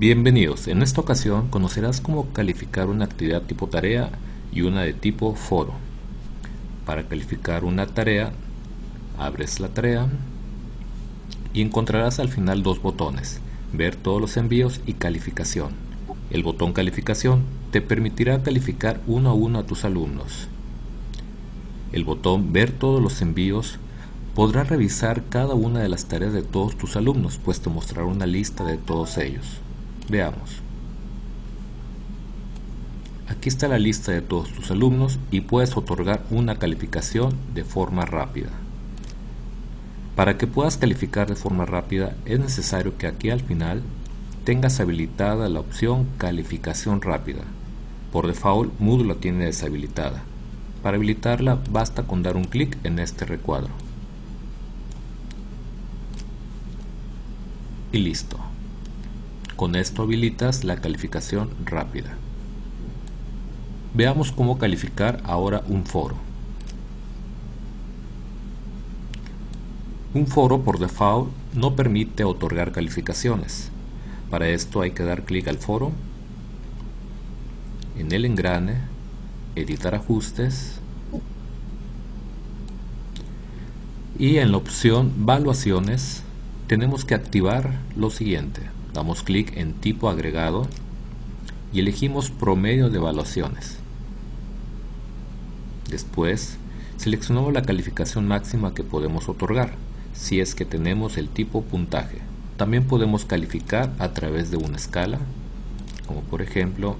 Bienvenidos, en esta ocasión conocerás cómo calificar una actividad tipo tarea y una de tipo foro. Para calificar una tarea, abres la tarea y encontrarás al final dos botones, ver todos los envíos y calificación. El botón calificación te permitirá calificar uno a uno a tus alumnos. El botón ver todos los envíos podrás revisar cada una de las tareas de todos tus alumnos, pues te mostrará una lista de todos ellos. Veamos. Aquí está la lista de todos tus alumnos y puedes otorgar una calificación de forma rápida. Para que puedas calificar de forma rápida es necesario que aquí al final tengas habilitada la opción calificación rápida. Por default Moodle la tiene deshabilitada. Para habilitarla basta con dar un clic en este recuadro. Y listo. Con esto habilitas la calificación rápida. Veamos cómo calificar ahora un foro. Un foro por default no permite otorgar calificaciones. Para esto hay que dar clic al foro, en el engrane, editar ajustes y en la opción valuaciones tenemos que activar lo siguiente damos clic en tipo agregado y elegimos promedio de evaluaciones. Después seleccionamos la calificación máxima que podemos otorgar, si es que tenemos el tipo puntaje. También podemos calificar a través de una escala, como por ejemplo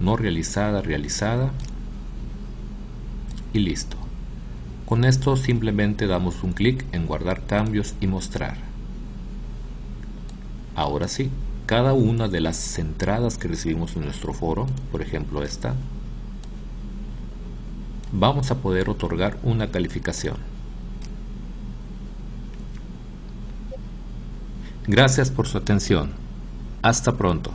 no realizada, realizada y listo. Con esto simplemente damos un clic en guardar cambios y mostrar. Ahora sí, cada una de las entradas que recibimos en nuestro foro, por ejemplo esta, vamos a poder otorgar una calificación. Gracias por su atención. Hasta pronto.